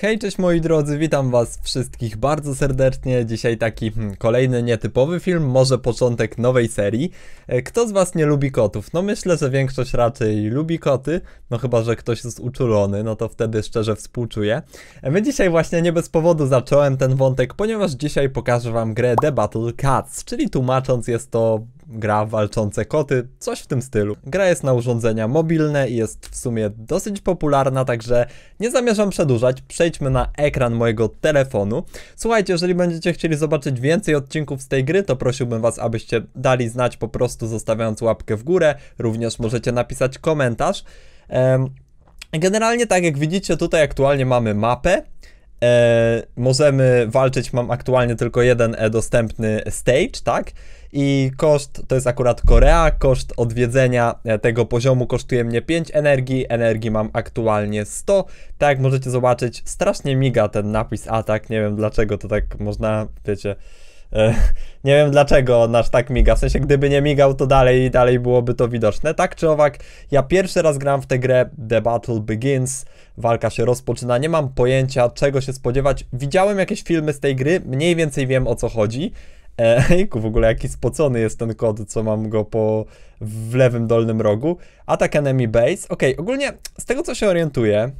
Hej, cześć moi drodzy, witam was wszystkich bardzo serdecznie. Dzisiaj taki hmm, kolejny nietypowy film, może początek nowej serii. E, Kto z was nie lubi kotów? No myślę, że większość raczej lubi koty, no chyba, że ktoś jest uczulony, no to wtedy szczerze współczuję. E, My dzisiaj właśnie nie bez powodu zacząłem ten wątek, ponieważ dzisiaj pokażę wam grę The Battle Cats, czyli tłumacząc jest to gra walczące koty, coś w tym stylu. Gra jest na urządzenia mobilne i jest w sumie dosyć popularna, także nie zamierzam przedłużać. Przejdźmy na ekran mojego telefonu. Słuchajcie, jeżeli będziecie chcieli zobaczyć więcej odcinków z tej gry, to prosiłbym was, abyście dali znać po prostu zostawiając łapkę w górę. Również możecie napisać komentarz. Generalnie tak jak widzicie tutaj aktualnie mamy mapę. E, możemy walczyć, mam aktualnie tylko jeden e, dostępny stage, tak? I koszt to jest akurat Korea, koszt odwiedzenia e, tego poziomu kosztuje mnie 5 energii, energii mam aktualnie 100. Tak jak możecie zobaczyć, strasznie miga ten napis atak, nie wiem dlaczego to tak można, wiecie... E, nie wiem dlaczego aż tak miga. W sensie, gdyby nie migał, to dalej, dalej byłoby to widoczne. Tak czy owak, ja pierwszy raz gram w tę grę. The Battle Begins. Walka się rozpoczyna. Nie mam pojęcia, czego się spodziewać. Widziałem jakieś filmy z tej gry, mniej więcej wiem o co chodzi. Ejku, w ogóle jaki spocony jest ten kod, co mam go po w lewym dolnym rogu. Attack enemy base. Okej, ogólnie z tego co się orientuję.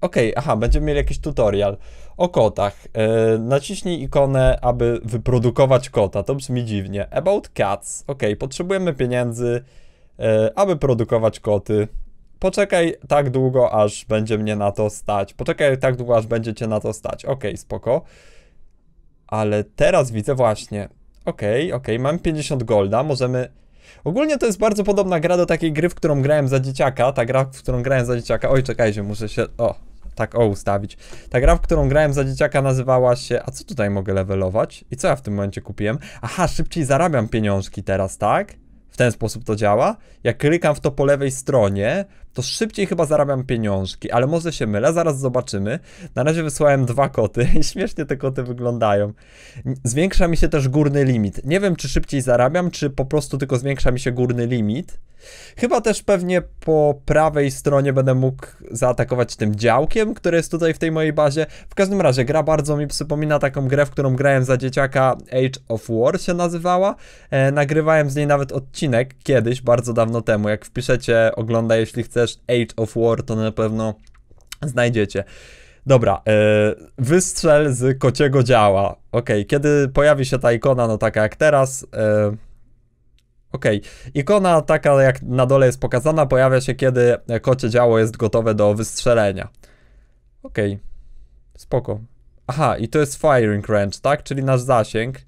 Okej, aha, będziemy mieli jakiś tutorial o kotach. E, naciśnij ikonę, aby wyprodukować kota. To brzmi dziwnie. About cats. Okej, potrzebujemy pieniędzy, e, aby produkować koty. Poczekaj tak długo, aż będzie mnie na to stać. Poczekaj tak długo, aż będzie cię na to stać. Okej, spoko. Ale teraz widzę właśnie. Okej, okej, mam 50 golda, możemy... Ogólnie to jest bardzo podobna gra do takiej gry, w którą grałem za dzieciaka. Ta gra, w którą grałem za dzieciaka... Oj, czekajcie, muszę się... O, tak o ustawić. Ta gra, w którą grałem za dzieciaka nazywała się... A co tutaj mogę levelować? I co ja w tym momencie kupiłem? Aha, szybciej zarabiam pieniążki teraz, tak? Ten sposób to działa. Jak klikam w to po lewej stronie, to szybciej chyba zarabiam pieniążki, ale może się mylę, zaraz zobaczymy. Na razie wysłałem dwa koty i śmiesznie te koty wyglądają. Zwiększa mi się też górny limit. Nie wiem, czy szybciej zarabiam, czy po prostu tylko zwiększa mi się górny limit. Chyba też pewnie po prawej stronie będę mógł zaatakować tym działkiem, które jest tutaj w tej mojej bazie. W każdym razie gra bardzo mi przypomina taką grę, w którą grałem za dzieciaka Age of War się nazywała. E, nagrywałem z niej nawet odcinek kiedyś, bardzo dawno temu. Jak wpiszecie ogląda, jeśli chcesz Age of War, to na pewno znajdziecie. Dobra, e, wystrzel z kociego działa. Ok, kiedy pojawi się ta ikona, no taka jak teraz. E, Okej, ikona taka jak na dole jest pokazana, pojawia się kiedy kocie działo jest gotowe do wystrzelenia. Okej, spoko. Aha, i to jest firing range, tak? Czyli nasz zasięg.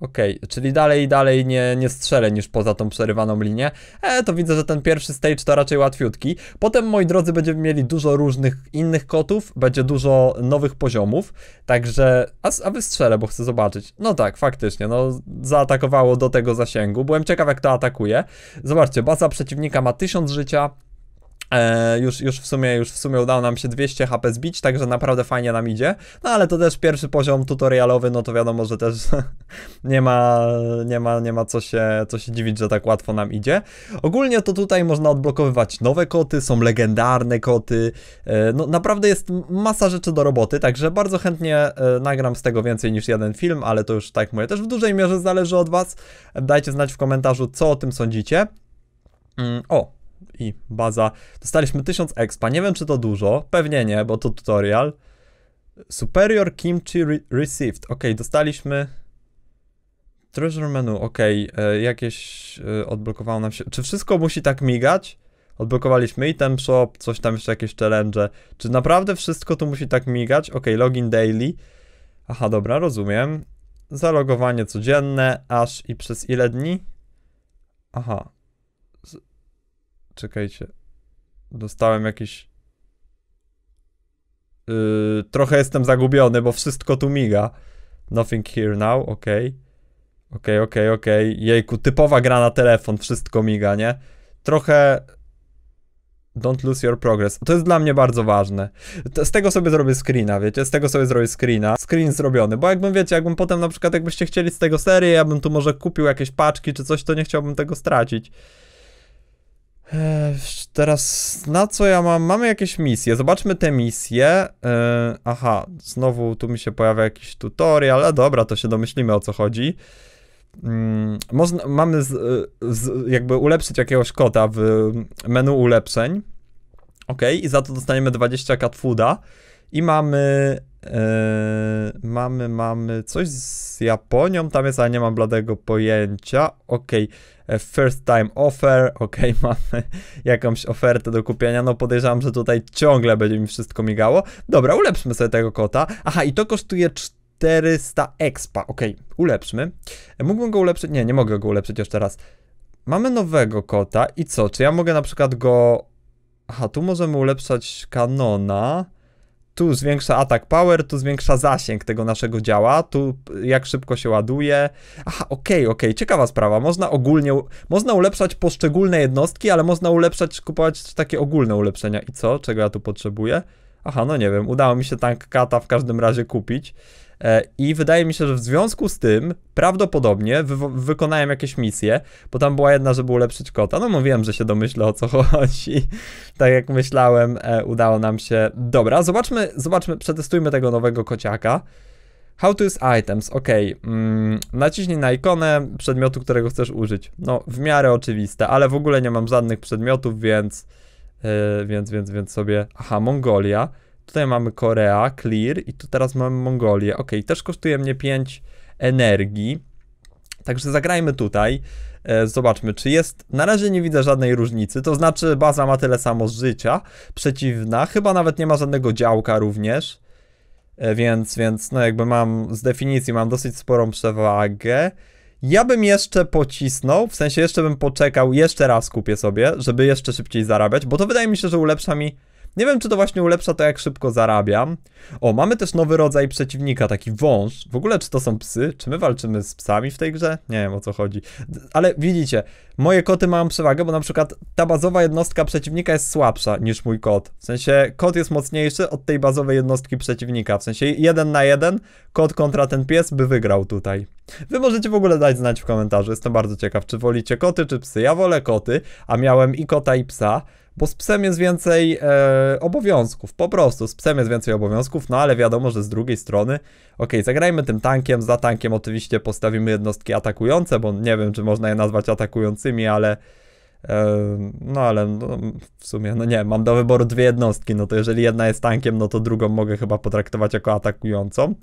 Okej, czyli dalej dalej nie, nie strzelę niż poza tą przerywaną linię. E, to widzę, że ten pierwszy stage to raczej łatwiutki. Potem, moi drodzy, będziemy mieli dużo różnych innych kotów, będzie dużo nowych poziomów, także... A, a wystrzelę, bo chcę zobaczyć. No tak, faktycznie, no zaatakowało do tego zasięgu. Byłem ciekaw, jak to atakuje. Zobaczcie, baza przeciwnika ma 1000 życia, E, już, już, w sumie, już w sumie udało nam się 200 HP zbić, także naprawdę fajnie nam idzie. No ale to też pierwszy poziom tutorialowy, no to wiadomo, że też nie ma, nie ma, nie ma co, się, co się dziwić, że tak łatwo nam idzie. Ogólnie to tutaj można odblokowywać nowe koty, są legendarne koty. E, no naprawdę jest masa rzeczy do roboty, także bardzo chętnie e, nagram z tego więcej niż jeden film, ale to już tak mówię, też w dużej mierze zależy od Was. Dajcie znać w komentarzu, co o tym sądzicie. Mm, o, i baza. Dostaliśmy 1000 expa. Nie wiem, czy to dużo. Pewnie nie, bo to tutorial. Superior Kimchi re Received. Ok, dostaliśmy. Treasure menu. Ok, e, jakieś e, odblokowało nam się. Czy wszystko musi tak migać? Odblokowaliśmy item shop, coś tam jeszcze jakieś challenge. Czy naprawdę wszystko tu musi tak migać? Ok, login daily. Aha, dobra, rozumiem. Zalogowanie codzienne, aż i przez ile dni? Aha, Czekajcie. Dostałem jakiś. Yy, trochę jestem zagubiony, bo wszystko tu miga. Nothing here now, ok. Ok, ok, ok. Jejku, typowa gra na telefon, wszystko miga, nie? Trochę. Don't lose your progress. To jest dla mnie bardzo ważne. Z tego sobie zrobię screena, wiecie? Z tego sobie zrobię screena. Screen zrobiony, bo jakbym, wiecie, jakbym potem na przykład, jakbyście chcieli z tego serię, ja bym tu może kupił jakieś paczki czy coś, to nie chciałbym tego stracić. Eee, teraz na co ja mam? Mamy jakieś misje. Zobaczmy te misje. Eee, aha, znowu tu mi się pojawia jakiś tutorial, ale dobra, to się domyślimy o co chodzi. Mm, można, mamy z, z, jakby ulepszyć jakiegoś kota w menu ulepszeń. Ok, i za to dostaniemy 20 cat fooda. I mamy Yy, mamy, mamy coś z Japonią, tam jest, ale nie mam bladego pojęcia. Ok, e, first time offer, ok, mamy jakąś ofertę do kupienia, no podejrzewam, że tutaj ciągle będzie mi wszystko migało. Dobra, ulepszmy sobie tego kota. Aha, i to kosztuje 400 expa, ok, ulepszmy. E, mógłbym go ulepszyć? Nie, nie mogę go ulepszyć jeszcze raz. Mamy nowego kota i co, czy ja mogę na przykład go... Aha, tu możemy ulepszać kanona tu zwiększa atak power, tu zwiększa zasięg tego naszego działa, tu jak szybko się ładuje. Aha, okej, okay, okej, okay. ciekawa sprawa. Można ogólnie, można ulepszać poszczególne jednostki, ale można ulepszać, kupować takie ogólne ulepszenia. I co? Czego ja tu potrzebuję? Aha, no nie wiem, udało mi się tank kata w każdym razie kupić. E, I wydaje mi się, że w związku z tym prawdopodobnie wy wykonałem jakieś misje, bo tam była jedna, żeby ulepszyć kota. No mówiłem, że się domyślę o co chodzi. tak jak myślałem, e, udało nam się. Dobra, zobaczmy, zobaczmy, przetestujmy tego nowego kociaka. How to use items, ok. Mm, naciśnij na ikonę przedmiotu, którego chcesz użyć. No, w miarę oczywiste, ale w ogóle nie mam żadnych przedmiotów, więc, yy, więc, więc, więc sobie. Aha, Mongolia. Tutaj mamy Korea, Clear i tu teraz mamy Mongolię. Ok, też kosztuje mnie 5 energii. Także zagrajmy tutaj. E, zobaczmy, czy jest. Na razie nie widzę żadnej różnicy. To znaczy, baza ma tyle samo życia. Przeciwna. Chyba nawet nie ma żadnego działka również. E, więc, więc, no jakby mam z definicji, mam dosyć sporą przewagę. Ja bym jeszcze pocisnął, w sensie jeszcze bym poczekał, jeszcze raz kupię sobie, żeby jeszcze szybciej zarabiać, bo to wydaje mi się, że ulepsza mi nie wiem, czy to właśnie ulepsza to, jak szybko zarabiam. O, mamy też nowy rodzaj przeciwnika, taki wąż. W ogóle, czy to są psy? Czy my walczymy z psami w tej grze? Nie wiem, o co chodzi. Ale widzicie, moje koty mają przewagę, bo na przykład ta bazowa jednostka przeciwnika jest słabsza niż mój kot. W sensie, kot jest mocniejszy od tej bazowej jednostki przeciwnika. W sensie, jeden na jeden, kot kontra ten pies by wygrał tutaj. Wy możecie w ogóle dać znać w komentarzu, jestem bardzo ciekaw, czy wolicie koty czy psy. Ja wolę koty, a miałem i kota i psa bo z psem jest więcej e, obowiązków, po prostu, z psem jest więcej obowiązków, no ale wiadomo, że z drugiej strony, ok, zagrajmy tym tankiem, za tankiem oczywiście postawimy jednostki atakujące, bo nie wiem, czy można je nazwać atakującymi, ale no ale no, w sumie, no nie, mam do wyboru dwie jednostki, no to jeżeli jedna jest tankiem, no to drugą mogę chyba potraktować jako atakującą.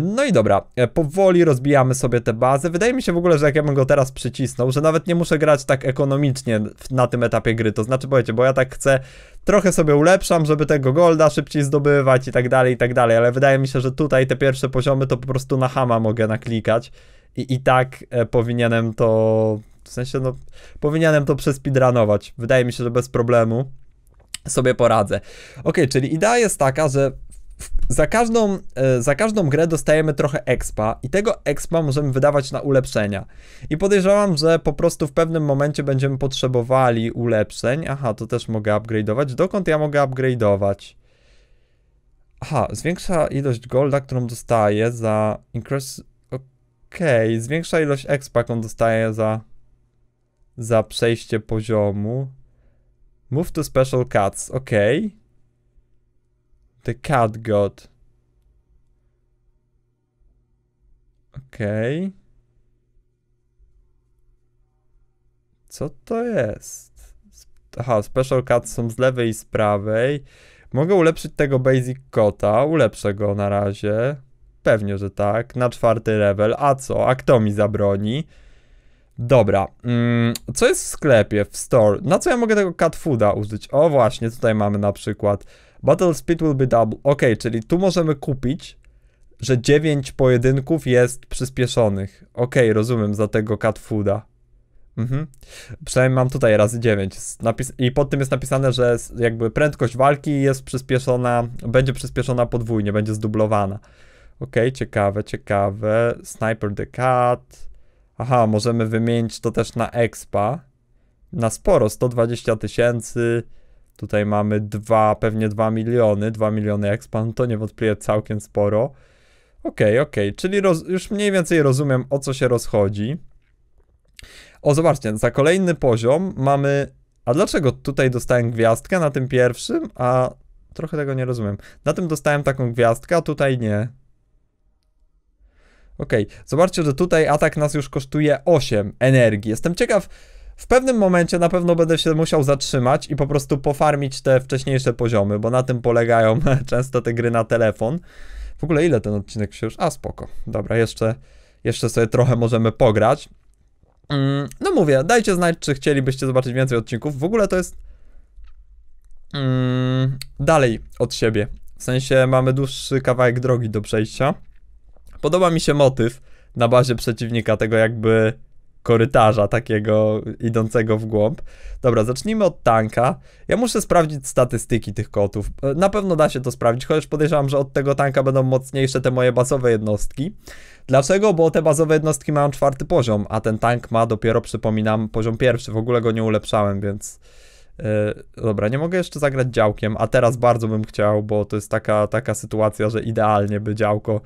No i dobra, e, powoli rozbijamy sobie te bazy. Wydaje mi się w ogóle, że jak ja bym go teraz przycisnął, że nawet nie muszę grać tak ekonomicznie na tym etapie gry, to znaczy, powiecie, bo ja tak chcę, trochę sobie ulepszam, żeby tego golda szybciej zdobywać i tak dalej, i tak dalej, ale wydaje mi się, że tutaj te pierwsze poziomy to po prostu na hama mogę naklikać i, i tak e, powinienem to w sensie, no, powinienem to przespeedrunować. Wydaje mi się, że bez problemu sobie poradzę. Ok, czyli idea jest taka, że za każdą, e, za każdą grę dostajemy trochę expa i tego expa możemy wydawać na ulepszenia. I podejrzewam, że po prostu w pewnym momencie będziemy potrzebowali ulepszeń. Aha, to też mogę upgrade'ować. Dokąd ja mogę upgrade'ować? Aha, zwiększa ilość golda, którą dostaję za increase... Okej, okay. zwiększa ilość expa, którą dostaję za za przejście poziomu. Move to special cuts, ok. The cat god. Ok. Co to jest? Aha, special cuts są z lewej i z prawej. Mogę ulepszyć tego basic kota. Ulepszę go na razie. Pewnie, że tak. Na czwarty level. A co? A kto mi zabroni? Dobra, mm, co jest w sklepie, w store? Na co ja mogę tego cat fooda użyć? O właśnie, tutaj mamy na przykład Battle speed will be double. Ok, czyli tu możemy kupić, że 9 pojedynków jest przyspieszonych. Ok, rozumiem, za tego cat fooda. Mhm. Przynajmniej mam tutaj razy 9. I pod tym jest napisane, że jakby prędkość walki jest przyspieszona, będzie przyspieszona podwójnie, będzie zdublowana. Ok, ciekawe, ciekawe. Sniper the Cat. Aha, możemy wymienić to też na expa. Na sporo, 120 tysięcy. Tutaj mamy dwa, pewnie 2 miliony, 2 miliony expa, no to niewątpliwie całkiem sporo. Okej, okay, okej, okay. czyli roz, już mniej więcej rozumiem o co się rozchodzi. O, zobaczcie, za kolejny poziom mamy A dlaczego tutaj dostałem gwiazdkę na tym pierwszym, a trochę tego nie rozumiem. Na tym dostałem taką gwiazdkę, a tutaj nie. Okej, zobaczcie, że tutaj atak nas już kosztuje 8 energii. Jestem ciekaw, w pewnym momencie na pewno będę się musiał zatrzymać i po prostu pofarmić te wcześniejsze poziomy, bo na tym polegają często te gry na telefon. W ogóle ile ten odcinek się już... A, spoko. Dobra, jeszcze, jeszcze sobie trochę możemy pograć. Mm, no mówię, dajcie znać, czy chcielibyście zobaczyć więcej odcinków. W ogóle to jest mm, dalej od siebie. W sensie mamy dłuższy kawałek drogi do przejścia. Podoba mi się motyw na bazie przeciwnika, tego jakby korytarza takiego idącego w głąb. Dobra, zacznijmy od tanka. Ja muszę sprawdzić statystyki tych kotów. Na pewno da się to sprawdzić, chociaż podejrzewam, że od tego tanka będą mocniejsze te moje bazowe jednostki. Dlaczego? Bo te bazowe jednostki mają czwarty poziom, a ten tank ma dopiero, przypominam, poziom pierwszy. W ogóle go nie ulepszałem, więc... Yy, dobra, nie mogę jeszcze zagrać działkiem, a teraz bardzo bym chciał, bo to jest taka, taka sytuacja, że idealnie by działko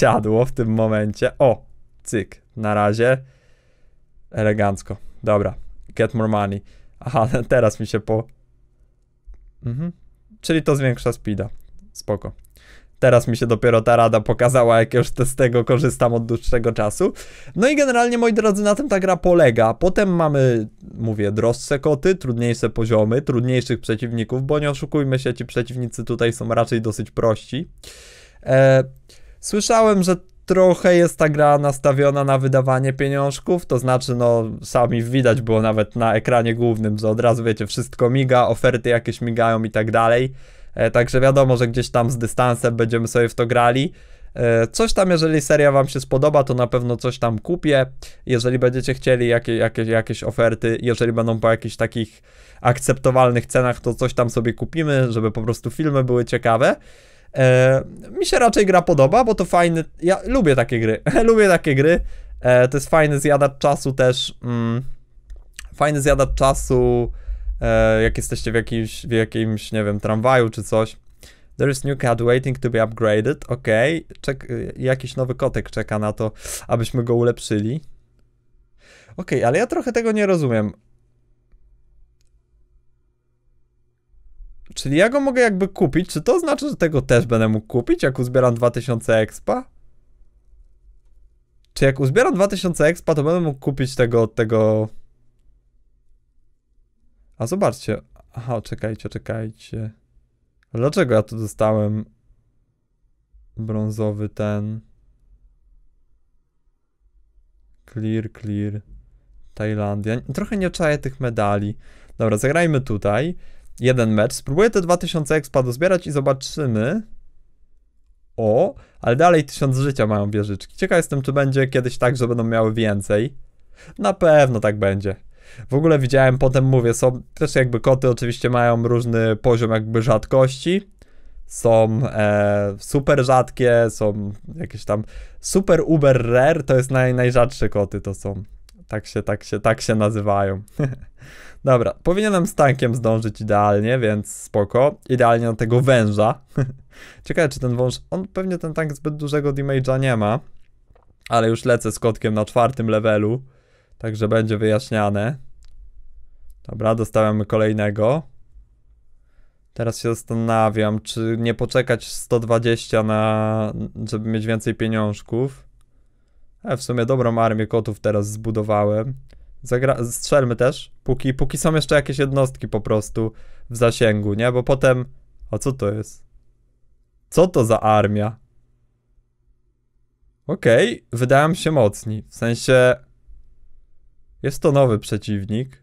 siadło w tym momencie. O, cyk, na razie. Elegancko. Dobra. Get more money. Aha, teraz mi się po... Mhm. Czyli to zwiększa speeda. Spoko. Teraz mi się dopiero ta rada pokazała, jak już z tego korzystam od dłuższego czasu. No i generalnie, moi drodzy, na tym ta gra polega. Potem mamy, mówię, droższe koty, trudniejsze poziomy, trudniejszych przeciwników, bo nie oszukujmy się, ci przeciwnicy tutaj są raczej dosyć prości. E, słyszałem, że trochę jest ta gra nastawiona na wydawanie pieniążków, to znaczy, no, sami widać było nawet na ekranie głównym, że od razu wiecie, wszystko miga, oferty jakieś migają i tak dalej. E, także wiadomo, że gdzieś tam z dystansem będziemy sobie w to grali. E, coś tam, jeżeli seria Wam się spodoba, to na pewno coś tam kupię. Jeżeli będziecie chcieli jakieś, oferty, jeżeli będą po jakichś takich akceptowalnych cenach, to coś tam sobie kupimy, żeby po prostu filmy były ciekawe. E, mi się raczej gra podoba, bo to fajny. Ja lubię takie gry. lubię takie gry. E, to jest fajny zjadacz czasu też. Mm, fajny zjadacz czasu, jak jesteście w jakimś, w jakimś, nie wiem, tramwaju czy coś. There is new cat waiting to be upgraded. Ok, Czek jakiś nowy kotek czeka na to, abyśmy go ulepszyli. Ok, ale ja trochę tego nie rozumiem. Czyli ja go mogę jakby kupić. Czy to znaczy, że tego też będę mógł kupić, jak uzbieram 2000 expa? Czy jak uzbieram 2000 expa, to będę mógł kupić tego, tego... A zobaczcie. Aha, czekajcie, czekajcie. Dlaczego ja tu dostałem brązowy ten... Clear, clear. Tajlandia. Trochę nie czaję tych medali. Dobra, zagrajmy tutaj jeden mecz. Spróbuję te 2000 expa dozbierać i zobaczymy. O, ale dalej 1000 życia mają wieżyczki. Ciekaw jestem, czy będzie kiedyś tak, że będą miały więcej. Na pewno tak będzie. W ogóle widziałem, potem mówię, są też jakby koty oczywiście mają różny poziom jakby rzadkości. Są e, super rzadkie, są jakieś tam super uber rare, to jest naj, najrzadsze koty, to są. Tak się, tak się, tak się nazywają. Dobra, powinienem z tankiem zdążyć idealnie, więc spoko. Idealnie na tego węża. Ciekawe, czy ten wąż... On pewnie ten tank zbyt dużego damage'a nie ma. Ale już lecę z kotkiem na czwartym levelu. Także będzie wyjaśniane. Dobra, dostałem kolejnego. Teraz się zastanawiam, czy nie poczekać 120 na... żeby mieć więcej pieniążków. E, w sumie dobrą armię kotów teraz zbudowałem. Zagra strzelmy też, póki, póki są jeszcze jakieś jednostki po prostu w zasięgu, nie? Bo potem... A co to jest? Co to za armia? Okej, okay, się mocni. W sensie... Jest to nowy przeciwnik.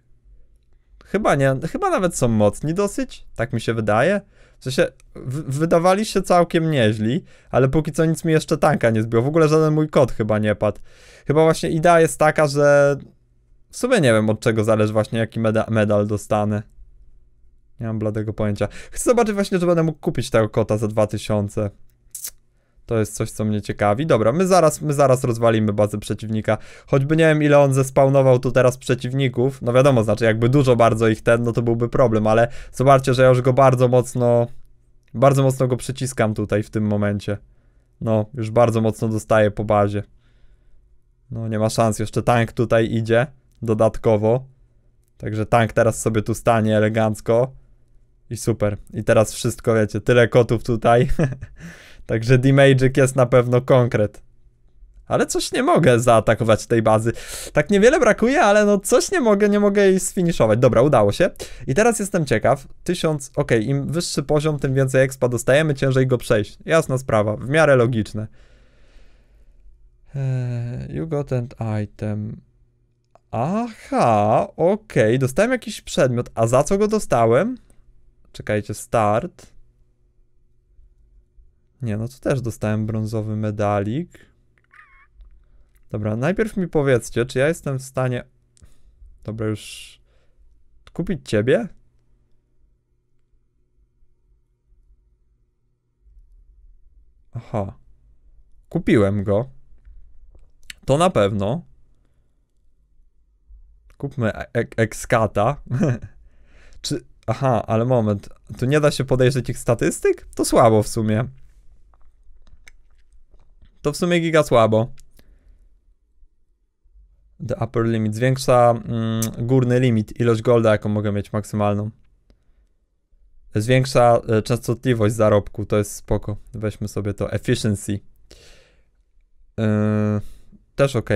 Chyba nie, chyba nawet są mocni dosyć, tak mi się wydaje. W sensie, wydawali się całkiem nieźli, ale póki co nic mi jeszcze tanka nie zbiło. W ogóle żaden mój kod chyba nie padł. Chyba właśnie idea jest taka, że w sumie nie wiem od czego zależy właśnie jaki meda medal dostanę. Nie mam bladego pojęcia. Chcę zobaczyć właśnie, czy będę mógł kupić tego kota za 2000. To jest coś, co mnie ciekawi. Dobra, my zaraz, my zaraz rozwalimy bazę przeciwnika. Choćby nie wiem, ile on zespawnował tu teraz przeciwników. No wiadomo, znaczy jakby dużo bardzo ich ten, no to byłby problem, ale zobaczcie, że ja już go bardzo mocno, bardzo mocno go przyciskam tutaj w tym momencie. No, już bardzo mocno dostaję po bazie. No, nie ma szans, jeszcze tank tutaj idzie dodatkowo. Także tank teraz sobie tu stanie elegancko. I super. I teraz wszystko wiecie, tyle kotów tutaj. Także Demagic jest na pewno konkret. Ale coś nie mogę zaatakować tej bazy. Tak niewiele brakuje, ale no coś nie mogę, nie mogę jej sfiniszować. Dobra, udało się. I teraz jestem ciekaw. 1000, ok, im wyższy poziom, tym więcej expa dostajemy, ciężej go przejść. Jasna sprawa, w miarę logiczne. Eee, you got an item. Aha, okej, dostałem jakiś przedmiot. A za co go dostałem? Czekajcie, start. Nie, no to też dostałem brązowy medalik. Dobra, najpierw mi powiedzcie, czy ja jestem w stanie. Dobra, już. Kupić ciebie? Aha. Kupiłem go. To na pewno. Kupmy e- e- ekskata. czy. Aha, ale moment. Tu nie da się podejrzeć ich statystyk? To słabo w sumie. To w sumie giga słabo. The upper limit. Zwiększa mm, górny limit, ilość golda, jaką mogę mieć maksymalną. Zwiększa e, częstotliwość zarobku, to jest spoko. Weźmy sobie to. Efficiency. Yy, też ok.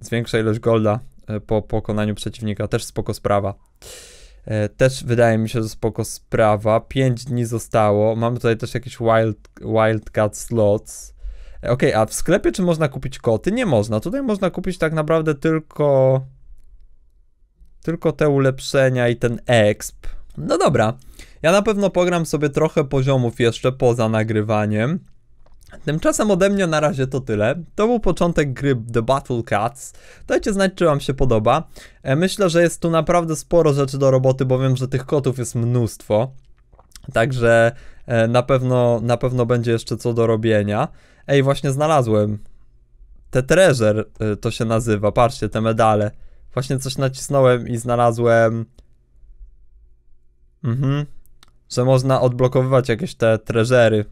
Zwiększa ilość golda e, po pokonaniu przeciwnika, też spoko sprawa. E, też wydaje mi się, że spoko sprawa. 5 dni zostało. Mamy tutaj też jakieś wild, wildcat slots. Okej, a w sklepie czy można kupić koty? Nie można. Tutaj można kupić tak naprawdę tylko tylko te ulepszenia i ten exp. No dobra. Ja na pewno pogram sobie trochę poziomów jeszcze poza nagrywaniem. Tymczasem ode mnie na razie to tyle. To był początek gry The Battle Cats. Dajcie znać, czy Wam się podoba. E, Myślę, że jest tu naprawdę sporo rzeczy do roboty, bo wiem, że tych kotów jest mnóstwo. Także e, na pewno, na pewno będzie jeszcze co do robienia. Ej, właśnie znalazłem. Te treasure y, to się nazywa. Patrzcie, te medale. Właśnie coś nacisnąłem i znalazłem. Mhm. Że można odblokowywać jakieś te treasury.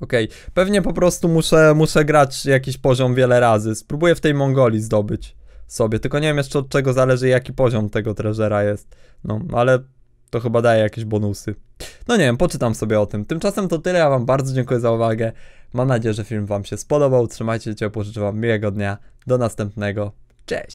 Okej, pewnie po prostu muszę, muszę grać jakiś poziom wiele razy. Spróbuję w tej Mongolii zdobyć sobie. Tylko nie wiem jeszcze od czego zależy, jaki poziom tego treasura jest. No, ale to chyba daje jakieś bonusy. No nie wiem, poczytam sobie o tym. Tymczasem to tyle. Ja Wam bardzo dziękuję za uwagę. Mam nadzieję, że film Wam się spodobał. Trzymajcie się ciepło, życzę Wam miłego dnia. Do następnego. Cześć!